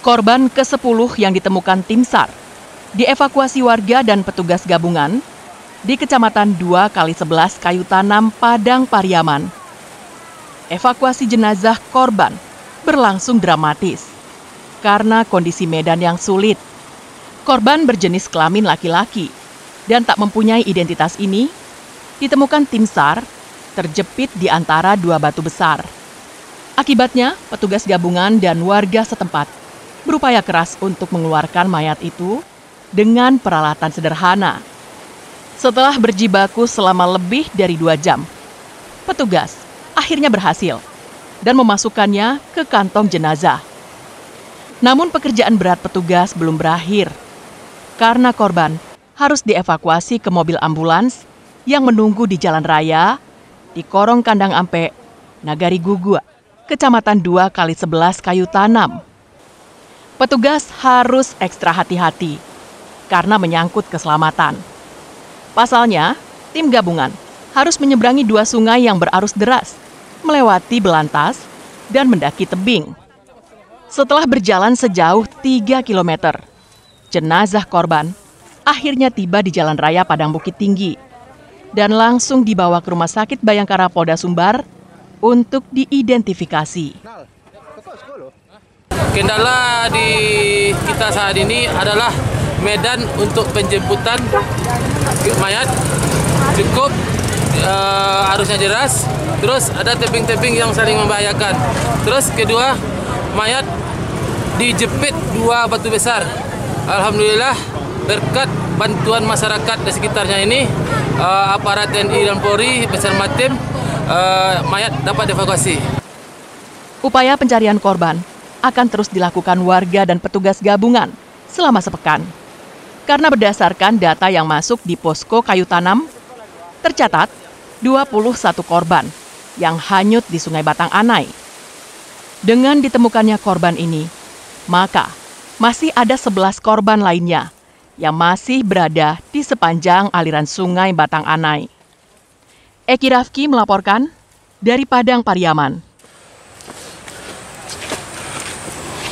Korban ke-10 yang ditemukan tim SAR dievakuasi warga dan petugas gabungan di Kecamatan 2 kali 11 Kayu Tanam, Padang Pariaman. Evakuasi jenazah korban berlangsung dramatis karena kondisi medan yang sulit. Korban berjenis kelamin laki-laki dan tak mempunyai identitas ini ditemukan tim SAR terjepit di antara dua batu besar. Akibatnya, petugas gabungan dan warga setempat berupaya keras untuk mengeluarkan mayat itu dengan peralatan sederhana. Setelah berjibaku selama lebih dari dua jam, petugas akhirnya berhasil dan memasukkannya ke kantong jenazah. Namun pekerjaan berat petugas belum berakhir karena korban harus dievakuasi ke mobil ambulans yang menunggu di jalan raya di Korong Kandang Ampe, Nagari Gugua, Kecamatan 2 kali 11 Kayu Tanam. Petugas harus ekstra hati-hati karena menyangkut keselamatan. Pasalnya, tim gabungan harus menyeberangi dua sungai yang berarus deras, melewati belantas, dan mendaki tebing. Setelah berjalan sejauh 3 km, jenazah korban akhirnya tiba di Jalan Raya Padang Bukit Tinggi dan langsung dibawa ke Rumah Sakit Bayangkara Polda Sumbar untuk diidentifikasi. Kendala di kita saat ini adalah medan untuk penjemputan. Mayat cukup uh, arusnya deras terus ada tebing-tebing yang saling membahayakan. Terus kedua mayat dijepit dua batu besar. Alhamdulillah berkat bantuan masyarakat di sekitarnya ini uh, aparat TNI dan Polri bersama tim uh, mayat dapat dievakuasi. Upaya pencarian korban akan terus dilakukan warga dan petugas gabungan selama sepekan. Karena berdasarkan data yang masuk di posko kayu tanam, tercatat 21 korban yang hanyut di Sungai Batang Anai. Dengan ditemukannya korban ini, maka masih ada 11 korban lainnya yang masih berada di sepanjang aliran Sungai Batang Anai. Eki Rafki melaporkan dari Padang Pariaman.